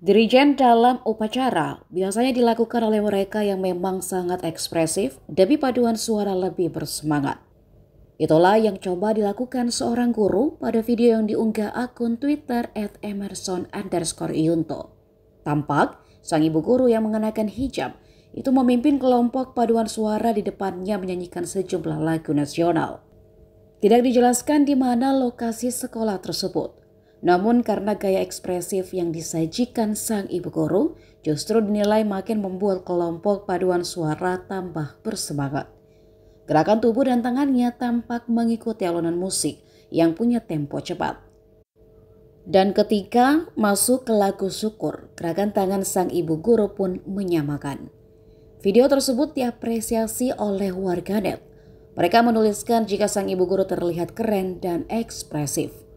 Dirijen dalam upacara biasanya dilakukan oleh mereka yang memang sangat ekspresif demi paduan suara lebih bersemangat. Itulah yang coba dilakukan seorang guru pada video yang diunggah akun Twitter at Emerson underscore Yunto. Tampak sang ibu guru yang mengenakan hijab itu memimpin kelompok paduan suara di depannya menyanyikan sejumlah lagu nasional. Tidak dijelaskan di mana lokasi sekolah tersebut. Namun karena gaya ekspresif yang disajikan sang ibu guru justru dinilai makin membuat kelompok paduan suara tambah bersemangat. Gerakan tubuh dan tangannya tampak mengikuti alunan musik yang punya tempo cepat. Dan ketika masuk ke lagu syukur, gerakan tangan sang ibu guru pun menyamakan. Video tersebut diapresiasi oleh warganet. Mereka menuliskan jika sang ibu guru terlihat keren dan ekspresif.